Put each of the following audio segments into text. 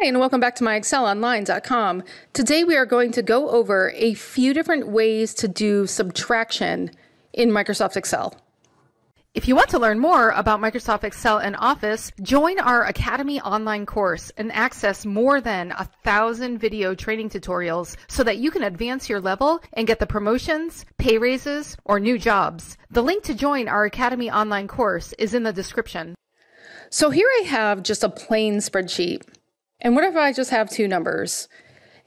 Hi, and welcome back to myexcelonline.com. Today we are going to go over a few different ways to do subtraction in Microsoft Excel. If you want to learn more about Microsoft Excel and Office, join our Academy online course and access more than a thousand video training tutorials so that you can advance your level and get the promotions, pay raises, or new jobs. The link to join our Academy online course is in the description. So here I have just a plain spreadsheet. And what if I just have two numbers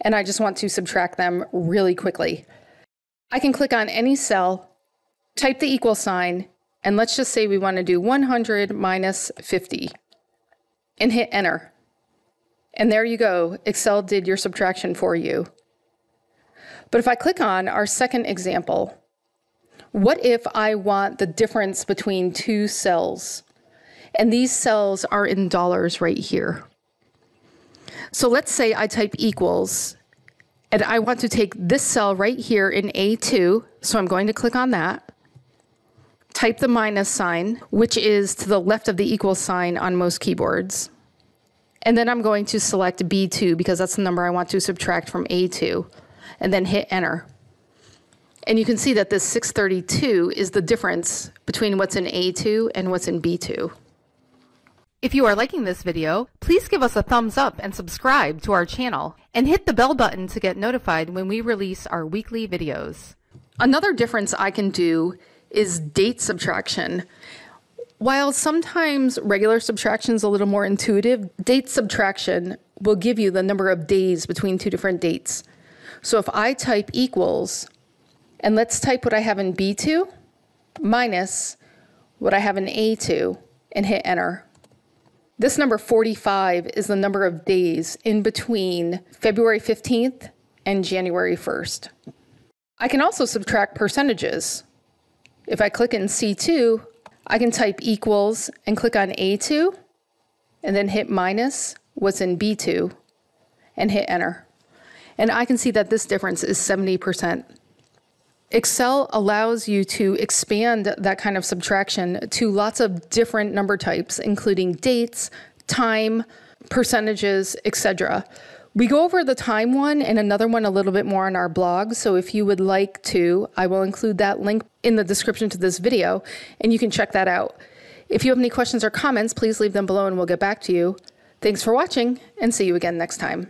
and I just want to subtract them really quickly? I can click on any cell, type the equal sign, and let's just say we want to do 100 minus 50 and hit enter. And there you go. Excel did your subtraction for you. But if I click on our second example, what if I want the difference between two cells? And these cells are in dollars right here. So let's say I type equals and I want to take this cell right here in A2. So I'm going to click on that type the minus sign, which is to the left of the equal sign on most keyboards. And then I'm going to select B2 because that's the number I want to subtract from A2, and then hit enter. And you can see that this 632 is the difference between what's in A2 and what's in B2. If you are liking this video, please give us a thumbs up and subscribe to our channel, and hit the bell button to get notified when we release our weekly videos. Another difference I can do is date subtraction. While sometimes regular subtraction is a little more intuitive, date subtraction will give you the number of days between two different dates. So if I type equals, and let's type what I have in B2 minus what I have in A2 and hit enter. This number 45 is the number of days in between February 15th and January 1st. I can also subtract percentages. If I click in C2, I can type equals and click on A2 and then hit minus what's in B2 and hit enter. And I can see that this difference is 70%. Excel allows you to expand that kind of subtraction to lots of different number types, including dates, time, percentages, etc. We go over the time one and another one a little bit more on our blog. So if you would like to, I will include that link in the description to this video and you can check that out. If you have any questions or comments, please leave them below and we'll get back to you. Thanks for watching and see you again next time.